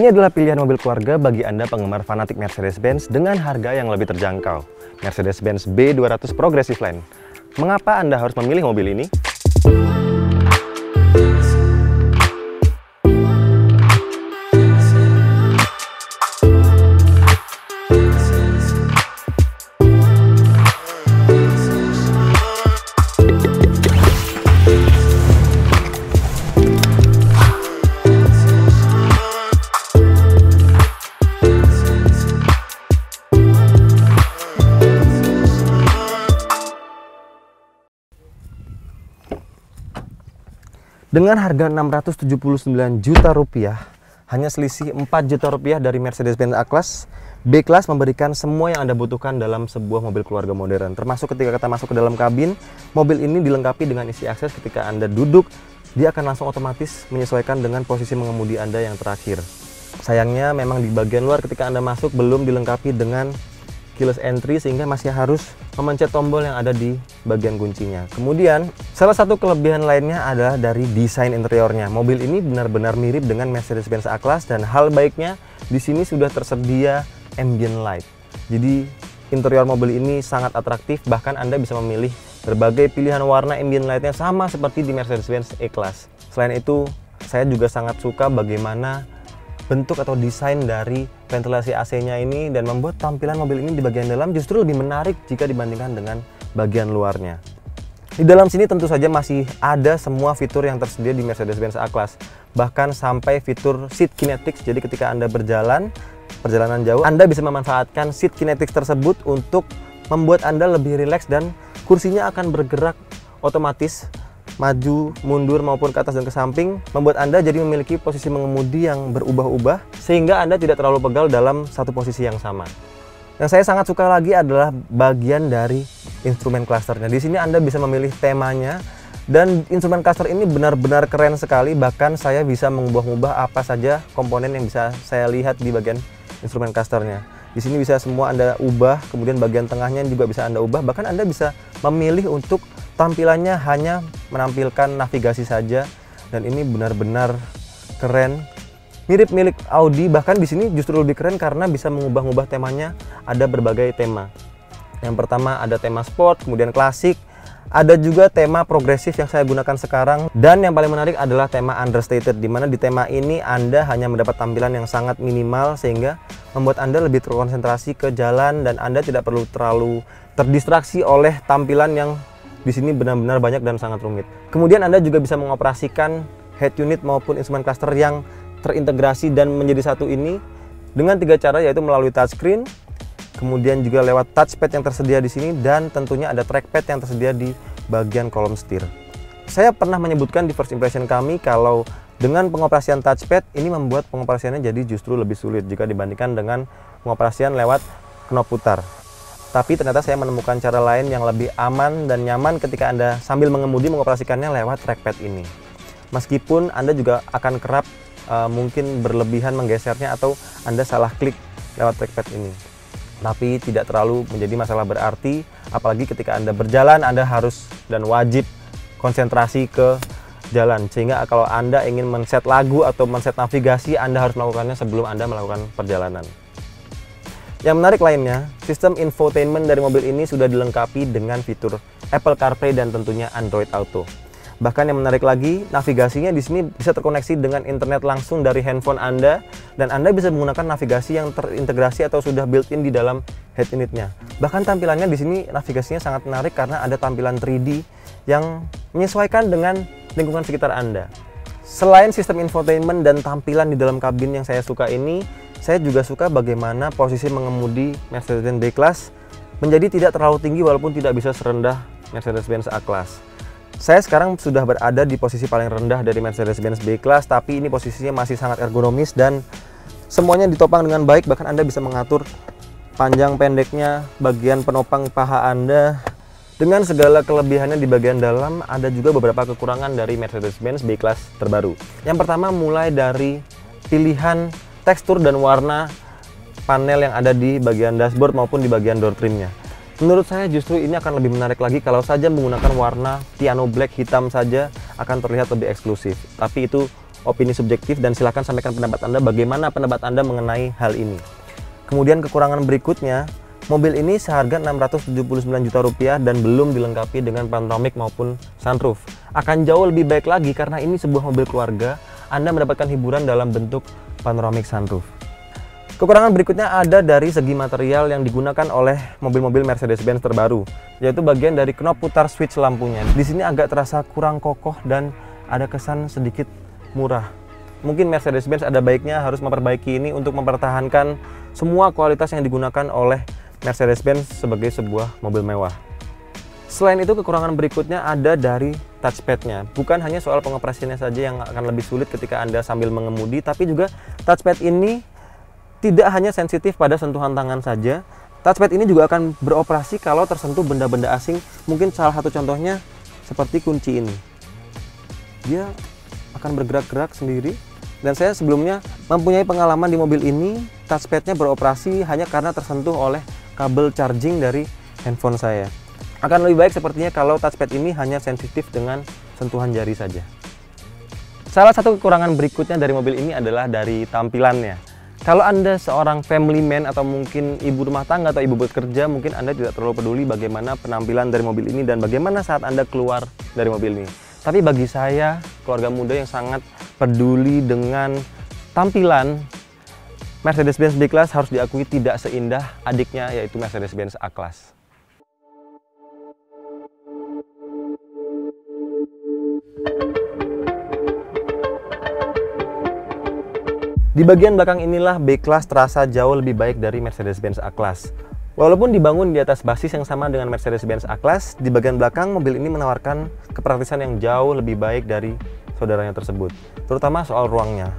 Ini adalah pilihan mobil keluarga bagi Anda penggemar fanatik Mercedes-Benz dengan harga yang lebih terjangkau. Mercedes-Benz B200 Progressive Line. Mengapa Anda harus memilih mobil ini? Dengan harga 679 juta rupiah, hanya selisih 4 juta rupiah dari Mercedes-Benz A-Class, B-Class memberikan semua yang Anda butuhkan dalam sebuah mobil keluarga modern. Termasuk ketika kita masuk ke dalam kabin, mobil ini dilengkapi dengan isi akses ketika Anda duduk, dia akan langsung otomatis menyesuaikan dengan posisi mengemudi Anda yang terakhir. Sayangnya memang di bagian luar ketika Anda masuk belum dilengkapi dengan keyless entry sehingga masih harus memencet tombol yang ada di bagian kuncinya. Kemudian, salah satu kelebihan lainnya adalah dari desain interiornya. Mobil ini benar-benar mirip dengan Mercedes-Benz A-Class dan hal baiknya di sini sudah tersedia ambient light. Jadi, interior mobil ini sangat atraktif bahkan Anda bisa memilih berbagai pilihan warna ambient lightnya sama seperti di Mercedes-Benz E-Class. Selain itu, saya juga sangat suka bagaimana bentuk atau desain dari ventilasi AC-nya ini dan membuat tampilan mobil ini di bagian dalam justru lebih menarik jika dibandingkan dengan bagian luarnya. Di dalam sini tentu saja masih ada semua fitur yang tersedia di Mercedes-Benz A-Class. Bahkan sampai fitur seat kinetics, jadi ketika Anda berjalan, perjalanan jauh, Anda bisa memanfaatkan seat kinetics tersebut untuk membuat Anda lebih rileks dan kursinya akan bergerak otomatis maju, mundur maupun ke atas dan ke samping membuat Anda jadi memiliki posisi mengemudi yang berubah-ubah sehingga Anda tidak terlalu pegal dalam satu posisi yang sama. Yang saya sangat suka lagi adalah bagian dari instrumen clusternya. Di sini Anda bisa memilih temanya dan instrumen cluster ini benar-benar keren sekali bahkan saya bisa mengubah-ubah apa saja komponen yang bisa saya lihat di bagian instrumen clusternya. Di sini bisa semua Anda ubah, kemudian bagian tengahnya juga bisa Anda ubah, bahkan Anda bisa memilih untuk tampilannya hanya menampilkan navigasi saja dan ini benar-benar keren. Mirip milik Audi bahkan di sini justru lebih keren karena bisa mengubah-ubah temanya. Ada berbagai tema. Yang pertama ada tema sport kemudian klasik. Ada juga tema progresif yang saya gunakan sekarang. Dan yang paling menarik adalah tema understated di mana di tema ini Anda hanya mendapat tampilan yang sangat minimal sehingga membuat Anda lebih terkonsentrasi ke jalan dan Anda tidak perlu terlalu terdistraksi oleh tampilan yang di sini benar-benar banyak dan sangat rumit. Kemudian Anda juga bisa mengoperasikan head unit maupun instrumen cluster yang terintegrasi dan menjadi satu ini dengan tiga cara yaitu melalui touchscreen, kemudian juga lewat touchpad yang tersedia di sini dan tentunya ada trackpad yang tersedia di bagian kolom setir. Saya pernah menyebutkan di first impression kami kalau dengan pengoperasian touchpad ini membuat pengoperasiannya jadi justru lebih sulit jika dibandingkan dengan pengoperasian lewat knop putar. Tapi ternyata saya menemukan cara lain yang lebih aman dan nyaman ketika Anda sambil mengemudi mengoperasikannya lewat trackpad ini. Meskipun Anda juga akan kerap uh, mungkin berlebihan menggesernya atau Anda salah klik lewat trackpad ini. Tapi tidak terlalu menjadi masalah berarti, apalagi ketika Anda berjalan Anda harus dan wajib konsentrasi ke jalan. Sehingga kalau Anda ingin men-set lagu atau men-set navigasi, Anda harus melakukannya sebelum Anda melakukan perjalanan. Yang menarik lainnya, sistem infotainment dari mobil ini sudah dilengkapi dengan fitur Apple CarPlay dan tentunya Android Auto. Bahkan yang menarik lagi, navigasinya di sini bisa terkoneksi dengan internet langsung dari handphone Anda dan Anda bisa menggunakan navigasi yang terintegrasi atau sudah built-in di dalam head unitnya. Bahkan tampilannya di sini navigasinya sangat menarik karena ada tampilan 3D yang menyesuaikan dengan lingkungan sekitar Anda. Selain sistem infotainment dan tampilan di dalam kabin yang saya suka ini, saya juga suka bagaimana posisi mengemudi Mercedes-Benz B-Class menjadi tidak terlalu tinggi walaupun tidak bisa serendah Mercedes-Benz A-Class. Saya sekarang sudah berada di posisi paling rendah dari Mercedes-Benz B-Class, tapi ini posisinya masih sangat ergonomis dan semuanya ditopang dengan baik, bahkan Anda bisa mengatur panjang pendeknya, bagian penopang paha Anda. Dengan segala kelebihannya di bagian dalam, ada juga beberapa kekurangan dari Mercedes-Benz B-Class terbaru. Yang pertama mulai dari pilihan tekstur dan warna panel yang ada di bagian dashboard maupun di bagian door trimnya. Menurut saya justru ini akan lebih menarik lagi kalau saja menggunakan warna piano black hitam saja akan terlihat lebih eksklusif. Tapi itu opini subjektif dan silahkan sampaikan pendapat Anda bagaimana pendapat Anda mengenai hal ini. Kemudian kekurangan berikutnya, mobil ini seharga 679 juta rupiah dan belum dilengkapi dengan panoramic maupun sunroof. Akan jauh lebih baik lagi karena ini sebuah mobil keluarga, Anda mendapatkan hiburan dalam bentuk panoramic sunroof. Kekurangan berikutnya ada dari segi material yang digunakan oleh mobil-mobil Mercedes-Benz terbaru, yaitu bagian dari knop putar switch lampunya. Di sini agak terasa kurang kokoh dan ada kesan sedikit murah. Mungkin Mercedes-Benz ada baiknya harus memperbaiki ini untuk mempertahankan semua kualitas yang digunakan oleh Mercedes-Benz sebagai sebuah mobil mewah. Selain itu kekurangan berikutnya ada dari touchpadnya. Bukan hanya soal pengoperasiannya saja yang akan lebih sulit ketika Anda sambil mengemudi, tapi juga touchpad ini tidak hanya sensitif pada sentuhan tangan saja, touchpad ini juga akan beroperasi kalau tersentuh benda-benda asing. Mungkin salah satu contohnya seperti kunci ini. Dia akan bergerak-gerak sendiri. Dan saya sebelumnya mempunyai pengalaman di mobil ini, touchpadnya beroperasi hanya karena tersentuh oleh kabel charging dari handphone saya. Akan lebih baik sepertinya kalau touchpad ini hanya sensitif dengan sentuhan jari saja. Salah satu kekurangan berikutnya dari mobil ini adalah dari tampilannya. Kalau Anda seorang family man atau mungkin ibu rumah tangga atau ibu bekerja, mungkin Anda tidak terlalu peduli bagaimana penampilan dari mobil ini dan bagaimana saat Anda keluar dari mobil ini. Tapi bagi saya, keluarga muda yang sangat peduli dengan tampilan, Mercedes-Benz B-Class harus diakui tidak seindah adiknya yaitu Mercedes-Benz A-Class. Di bagian belakang inilah B-Class terasa jauh lebih baik dari Mercedes-Benz A-Class. Walaupun dibangun di atas basis yang sama dengan Mercedes-Benz A-Class, di bagian belakang mobil ini menawarkan kepraktisan yang jauh lebih baik dari saudaranya tersebut, terutama soal ruangnya.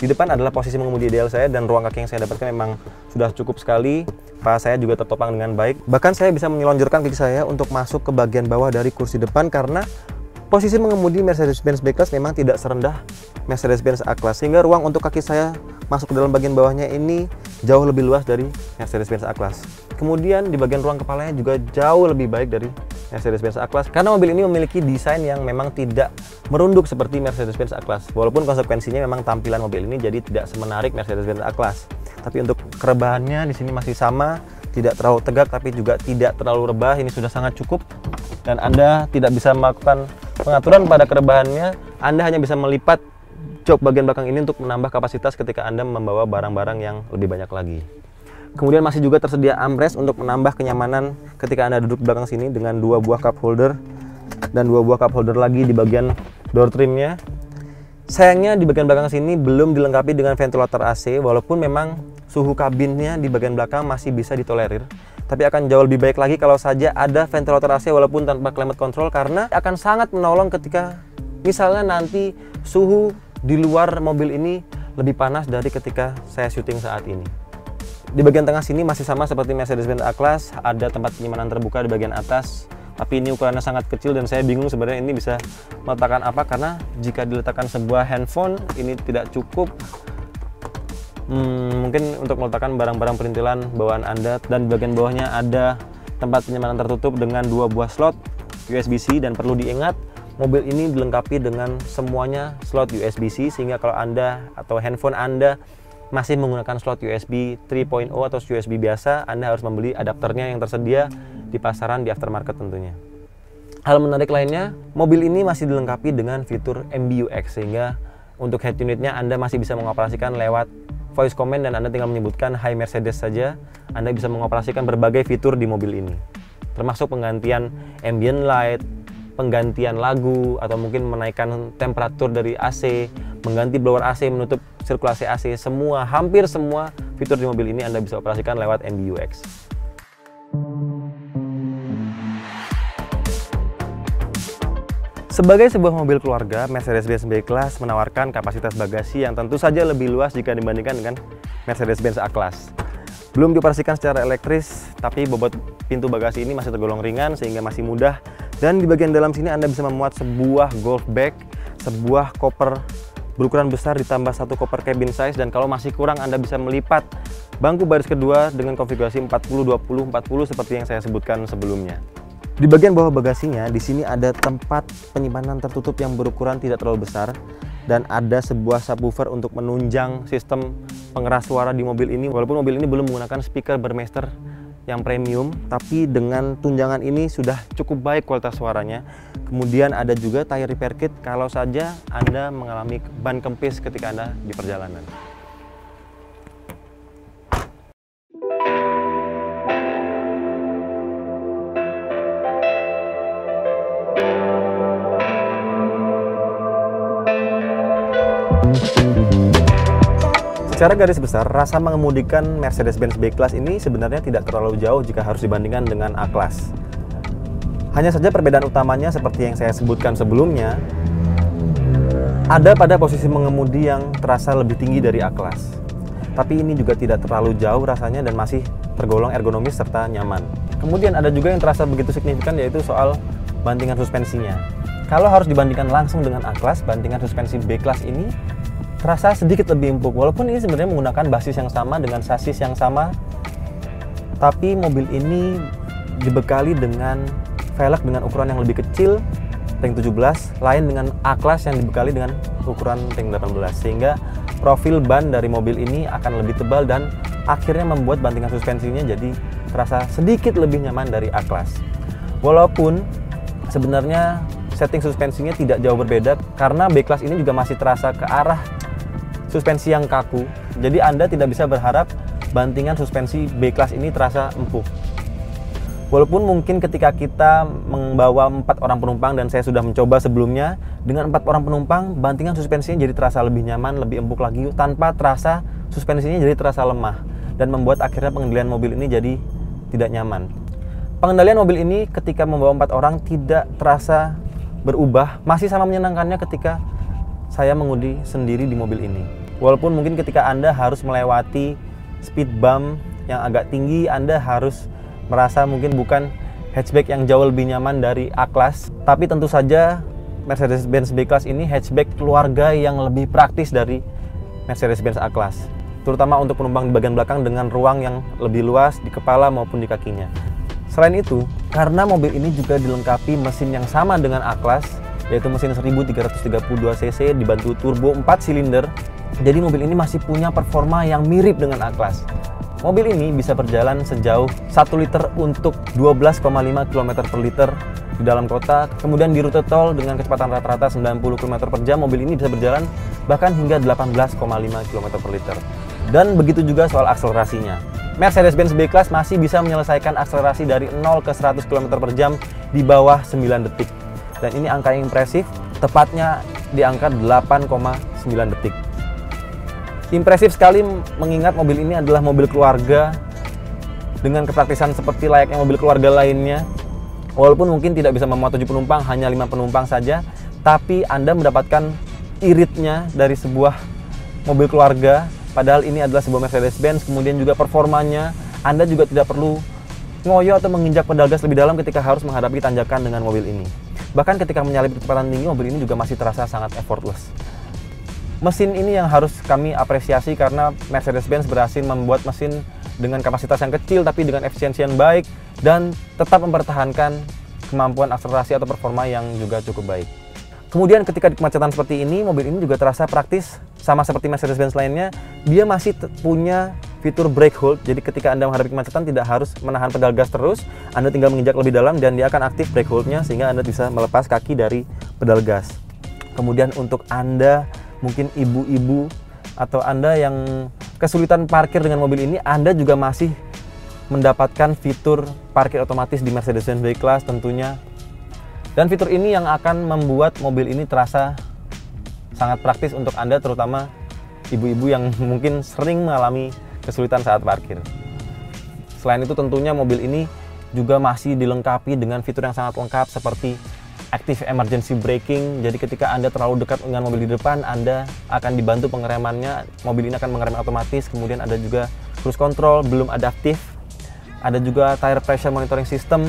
Di depan adalah posisi mengemudi ideal saya dan ruang kaki yang saya dapatkan memang sudah cukup sekali. Paha saya juga tertopang dengan baik. Bahkan saya bisa menyelonjorkan kaki saya untuk masuk ke bagian bawah dari kursi depan karena Posisi mengemudi Mercedes-Benz B-Class memang tidak serendah Mercedes-Benz A-Class sehingga ruang untuk kaki saya masuk ke dalam bagian bawahnya ini jauh lebih luas dari Mercedes-Benz A-Class. Kemudian di bagian ruang kepalanya juga jauh lebih baik dari Mercedes-Benz A-Class karena mobil ini memiliki desain yang memang tidak merunduk seperti Mercedes-Benz A-Class. Walaupun konsekuensinya memang tampilan mobil ini jadi tidak semenarik Mercedes-Benz A-Class. Tapi untuk kerebahannya di sini masih sama, tidak terlalu tegak tapi juga tidak terlalu rebah. Ini sudah sangat cukup dan Anda tidak bisa melakukan Pengaturan pada kerebahannya, Anda hanya bisa melipat jok bagian belakang ini untuk menambah kapasitas ketika Anda membawa barang-barang yang lebih banyak lagi. Kemudian masih juga tersedia armrest untuk menambah kenyamanan ketika Anda duduk belakang sini dengan dua buah cup holder dan dua buah cup holder lagi di bagian door trimnya. Sayangnya di bagian belakang sini belum dilengkapi dengan ventilator AC walaupun memang suhu kabinnya di bagian belakang masih bisa ditolerir tapi akan jauh lebih baik lagi kalau saja ada ventilator AC walaupun tanpa climate control karena akan sangat menolong ketika misalnya nanti suhu di luar mobil ini lebih panas dari ketika saya syuting saat ini. Di bagian tengah sini masih sama seperti Mercedes-Benz A-Class, ada tempat penyimpanan terbuka di bagian atas, tapi ini ukurannya sangat kecil dan saya bingung sebenarnya ini bisa meletakkan apa karena jika diletakkan sebuah handphone ini tidak cukup hmm, mungkin untuk meletakkan barang-barang perintilan bawaan Anda dan bagian bawahnya ada tempat penyimpanan tertutup dengan dua buah slot USB-C dan perlu diingat mobil ini dilengkapi dengan semuanya slot USB-C sehingga kalau Anda atau handphone Anda masih menggunakan slot USB 3.0 atau USB biasa, Anda harus membeli adapternya yang tersedia di pasaran di aftermarket tentunya. Hal menarik lainnya, mobil ini masih dilengkapi dengan fitur MBUX sehingga untuk head unitnya Anda masih bisa mengoperasikan lewat voice command dan Anda tinggal menyebutkan Hi Mercedes saja, Anda bisa mengoperasikan berbagai fitur di mobil ini. Termasuk penggantian ambient light, penggantian lagu, atau mungkin menaikkan temperatur dari AC, mengganti blower AC, menutup sirkulasi AC, semua, hampir semua fitur di mobil ini Anda bisa operasikan lewat MBUX. Sebagai sebuah mobil keluarga, Mercedes-Benz B-Class menawarkan kapasitas bagasi yang tentu saja lebih luas jika dibandingkan dengan Mercedes-Benz A-Class. Belum dioperasikan secara elektris, tapi bobot pintu bagasi ini masih tergolong ringan sehingga masih mudah. Dan di bagian dalam sini Anda bisa memuat sebuah golf bag, sebuah koper berukuran besar ditambah satu koper cabin size dan kalau masih kurang Anda bisa melipat bangku baris kedua dengan konfigurasi 40 20 40 seperti yang saya sebutkan sebelumnya. Di bagian bawah bagasinya, di sini ada tempat penyimpanan tertutup yang berukuran tidak terlalu besar dan ada sebuah subwoofer untuk menunjang sistem pengeras suara di mobil ini. Walaupun mobil ini belum menggunakan speaker bermaster yang premium, tapi dengan tunjangan ini sudah cukup baik kualitas suaranya. Kemudian ada juga tire repair kit kalau saja Anda mengalami ban kempis ketika Anda di perjalanan. Secara garis besar, rasa mengemudikan Mercedes-Benz B-Class ini sebenarnya tidak terlalu jauh jika harus dibandingkan dengan A-Class. Hanya saja perbedaan utamanya seperti yang saya sebutkan sebelumnya, ada pada posisi mengemudi yang terasa lebih tinggi dari A-Class. Tapi ini juga tidak terlalu jauh rasanya dan masih tergolong ergonomis serta nyaman. Kemudian ada juga yang terasa begitu signifikan yaitu soal bantingan suspensinya. Kalau harus dibandingkan langsung dengan A-Class, bantingan suspensi B-Class ini terasa sedikit lebih empuk. Walaupun ini sebenarnya menggunakan basis yang sama dengan sasis yang sama tapi mobil ini dibekali dengan velg dengan ukuran yang lebih kecil tank 17 lain dengan A-Class yang dibekali dengan ukuran tank 18 sehingga profil ban dari mobil ini akan lebih tebal dan akhirnya membuat bantingan suspensinya jadi terasa sedikit lebih nyaman dari A-Class. Walaupun sebenarnya setting suspensinya tidak jauh berbeda karena B-Class ini juga masih terasa ke arah suspensi yang kaku. Jadi Anda tidak bisa berharap bantingan suspensi B-Class ini terasa empuk. Walaupun mungkin ketika kita membawa empat orang penumpang dan saya sudah mencoba sebelumnya dengan empat orang penumpang bantingan suspensinya jadi terasa lebih nyaman, lebih empuk lagi tanpa terasa suspensinya jadi terasa lemah dan membuat akhirnya pengendalian mobil ini jadi tidak nyaman. Pengendalian mobil ini ketika membawa empat orang tidak terasa berubah, masih sama menyenangkannya ketika saya mengemudi sendiri di mobil ini. Walaupun mungkin ketika Anda harus melewati speed bump yang agak tinggi, Anda harus merasa mungkin bukan hatchback yang jauh lebih nyaman dari A-Class. Tapi tentu saja Mercedes-Benz B-Class ini hatchback keluarga yang lebih praktis dari Mercedes-Benz A-Class. Terutama untuk penumpang di bagian belakang dengan ruang yang lebih luas di kepala maupun di kakinya. Selain itu, karena mobil ini juga dilengkapi mesin yang sama dengan A-Class, yaitu mesin 1332 cc dibantu turbo 4 silinder jadi mobil ini masih punya performa yang mirip dengan A-Class. Mobil ini bisa berjalan sejauh 1 liter untuk 12,5 km per liter di dalam kota. Kemudian di rute tol dengan kecepatan rata-rata 90 km per jam, mobil ini bisa berjalan bahkan hingga 18,5 km per liter. Dan begitu juga soal akselerasinya. Mercedes-Benz B-Class masih bisa menyelesaikan akselerasi dari 0 ke 100 km per jam di bawah 9 detik. Dan ini angka yang impresif, tepatnya di angka 8,9 detik. Impresif sekali mengingat mobil ini adalah mobil keluarga dengan kepraktisan seperti layaknya mobil keluarga lainnya. Walaupun mungkin tidak bisa memuat 7 penumpang, hanya lima penumpang saja, tapi Anda mendapatkan iritnya dari sebuah mobil keluarga. Padahal ini adalah sebuah Mercedes-Benz, kemudian juga performanya Anda juga tidak perlu ngoyo atau menginjak pedal gas lebih dalam ketika harus menghadapi tanjakan dengan mobil ini. Bahkan ketika menyalip kecepatan tinggi, mobil ini juga masih terasa sangat effortless. Mesin ini yang harus kami apresiasi karena Mercedes-Benz berhasil membuat mesin dengan kapasitas yang kecil tapi dengan efisiensi yang baik dan tetap mempertahankan kemampuan akselerasi atau performa yang juga cukup baik. Kemudian ketika di kemacetan seperti ini, mobil ini juga terasa praktis sama seperti Mercedes-Benz lainnya. Dia masih punya fitur brake hold, jadi ketika Anda menghadapi kemacetan tidak harus menahan pedal gas terus, Anda tinggal menginjak lebih dalam dan dia akan aktif brake holdnya sehingga Anda bisa melepas kaki dari pedal gas. Kemudian untuk Anda mungkin ibu-ibu atau Anda yang kesulitan parkir dengan mobil ini, Anda juga masih mendapatkan fitur parkir otomatis di Mercedes-Benz B-Class tentunya. Dan fitur ini yang akan membuat mobil ini terasa sangat praktis untuk Anda terutama ibu-ibu yang mungkin sering mengalami kesulitan saat parkir. Selain itu tentunya mobil ini juga masih dilengkapi dengan fitur yang sangat lengkap seperti active emergency braking. Jadi ketika Anda terlalu dekat dengan mobil di depan, Anda akan dibantu pengeremannya. Mobil ini akan mengerem otomatis. Kemudian ada juga cruise control, belum adaptif. Ada juga tire pressure monitoring system.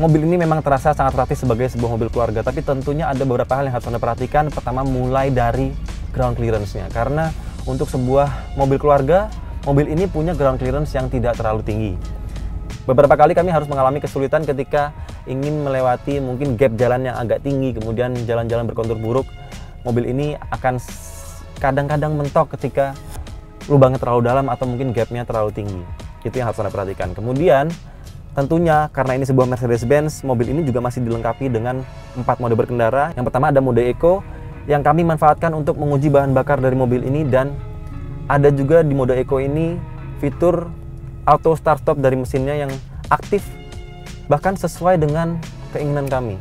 Mobil ini memang terasa sangat praktis sebagai sebuah mobil keluarga, tapi tentunya ada beberapa hal yang harus Anda perhatikan. Pertama, mulai dari ground clearance-nya. Karena untuk sebuah mobil keluarga, mobil ini punya ground clearance yang tidak terlalu tinggi. Beberapa kali kami harus mengalami kesulitan ketika ingin melewati mungkin gap jalan yang agak tinggi, kemudian jalan-jalan berkontur buruk, mobil ini akan kadang-kadang mentok ketika lubangnya terlalu dalam atau mungkin gapnya terlalu tinggi. Itu yang harus Anda perhatikan. Kemudian tentunya karena ini sebuah Mercedes-Benz, mobil ini juga masih dilengkapi dengan empat mode berkendara. Yang pertama ada mode Eco yang kami manfaatkan untuk menguji bahan bakar dari mobil ini dan ada juga di mode Eco ini fitur auto start stop dari mesinnya yang aktif bahkan sesuai dengan keinginan kami.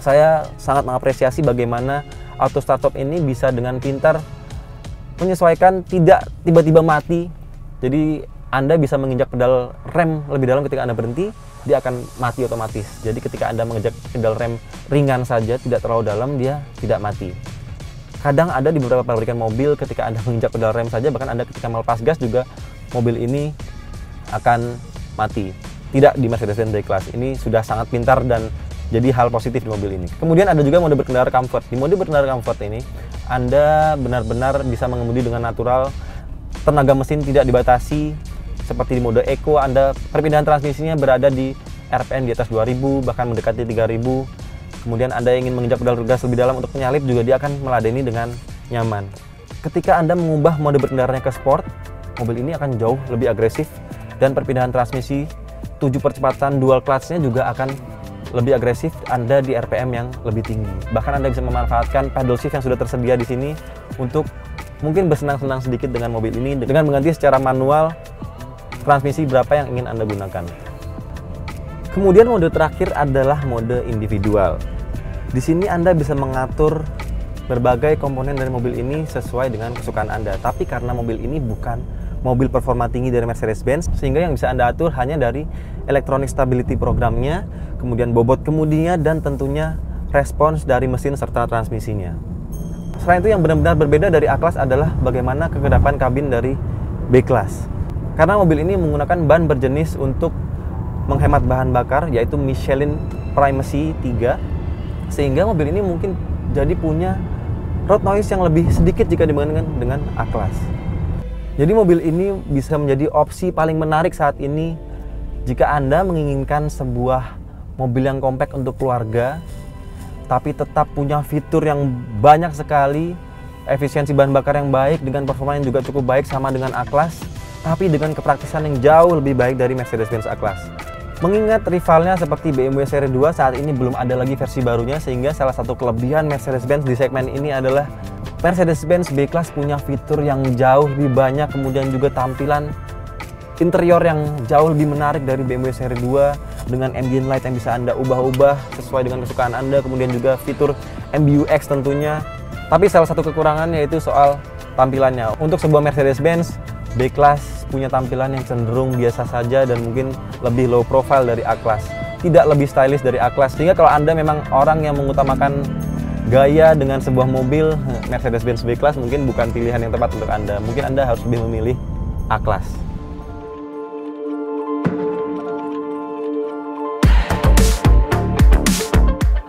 Saya sangat mengapresiasi bagaimana auto start stop ini bisa dengan pintar menyesuaikan tidak tiba-tiba mati. Jadi Anda bisa menginjak pedal rem lebih dalam ketika Anda berhenti, dia akan mati otomatis. Jadi ketika Anda menginjak pedal rem ringan saja, tidak terlalu dalam, dia tidak mati. Kadang ada di beberapa pabrikan mobil ketika Anda menginjak pedal rem saja, bahkan Anda ketika melepas gas juga mobil ini akan mati. Tidak di Mercedes-Benz D-Class. Ini sudah sangat pintar dan jadi hal positif di mobil ini. Kemudian ada juga mode berkendara comfort. Di mode berkendara comfort ini, Anda benar-benar bisa mengemudi dengan natural, tenaga mesin tidak dibatasi, seperti di mode Eco, Anda perpindahan transmisinya berada di RPM di atas 2000, bahkan mendekati 3000. Kemudian Anda ingin menginjak pedal gas lebih dalam untuk menyalip juga dia akan meladeni dengan nyaman. Ketika Anda mengubah mode berkendaranya ke sport, mobil ini akan jauh lebih agresif dan perpindahan transmisi 7 percepatan dual clutch-nya juga akan lebih agresif Anda di RPM yang lebih tinggi. Bahkan Anda bisa memanfaatkan pedal shift yang sudah tersedia di sini untuk mungkin bersenang-senang sedikit dengan mobil ini dengan mengganti secara manual transmisi berapa yang ingin Anda gunakan. Kemudian mode terakhir adalah mode individual. Di sini Anda bisa mengatur berbagai komponen dari mobil ini sesuai dengan kesukaan Anda. Tapi karena mobil ini bukan mobil performa tinggi dari Mercedes-Benz sehingga yang bisa Anda atur hanya dari electronic stability programnya, kemudian bobot kemudinya dan tentunya respons dari mesin serta transmisinya. Selain itu yang benar-benar berbeda dari A-Class adalah bagaimana kekedapan kabin dari B-Class. Karena mobil ini menggunakan ban berjenis untuk menghemat bahan bakar yaitu Michelin Primacy 3 sehingga mobil ini mungkin jadi punya road noise yang lebih sedikit jika dibandingkan dengan A-Class. Jadi mobil ini bisa menjadi opsi paling menarik saat ini jika Anda menginginkan sebuah mobil yang kompak untuk keluarga tapi tetap punya fitur yang banyak sekali, efisiensi bahan bakar yang baik dengan performa yang juga cukup baik sama dengan A-Class, tapi dengan kepraktisan yang jauh lebih baik dari Mercedes-Benz A-Class. Mengingat rivalnya seperti BMW seri 2 saat ini belum ada lagi versi barunya sehingga salah satu kelebihan Mercedes-Benz di segmen ini adalah Mercedes-Benz B-Class punya fitur yang jauh lebih banyak, kemudian juga tampilan interior yang jauh lebih menarik dari BMW seri 2 dengan ambient light yang bisa Anda ubah-ubah sesuai dengan kesukaan Anda, kemudian juga fitur MBUX tentunya. Tapi salah satu kekurangannya yaitu soal tampilannya. Untuk sebuah Mercedes-Benz B-Class punya tampilan yang cenderung biasa saja dan mungkin lebih low profile dari A-Class. Tidak lebih stylish dari A-Class. Sehingga kalau Anda memang orang yang mengutamakan gaya dengan sebuah mobil Mercedes-Benz B-Class mungkin bukan pilihan yang tepat untuk Anda. Mungkin Anda harus lebih memilih A-Class.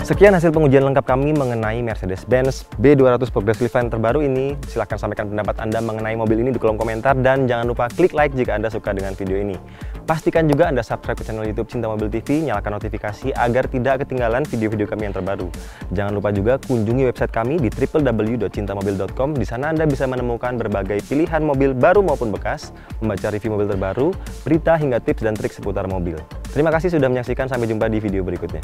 Sekian hasil pengujian lengkap kami mengenai Mercedes-Benz B200 Progressive Line terbaru ini. Silahkan sampaikan pendapat Anda mengenai mobil ini di kolom komentar dan jangan lupa klik like jika Anda suka dengan video ini. Pastikan juga Anda subscribe ke channel YouTube Cinta Mobil TV, nyalakan notifikasi agar tidak ketinggalan video-video kami yang terbaru. Jangan lupa juga kunjungi website kami di www.cintamobil.com. Di sana Anda bisa menemukan berbagai pilihan mobil baru maupun bekas, membaca review mobil terbaru, berita hingga tips dan trik seputar mobil. Terima kasih sudah menyaksikan, sampai jumpa di video berikutnya.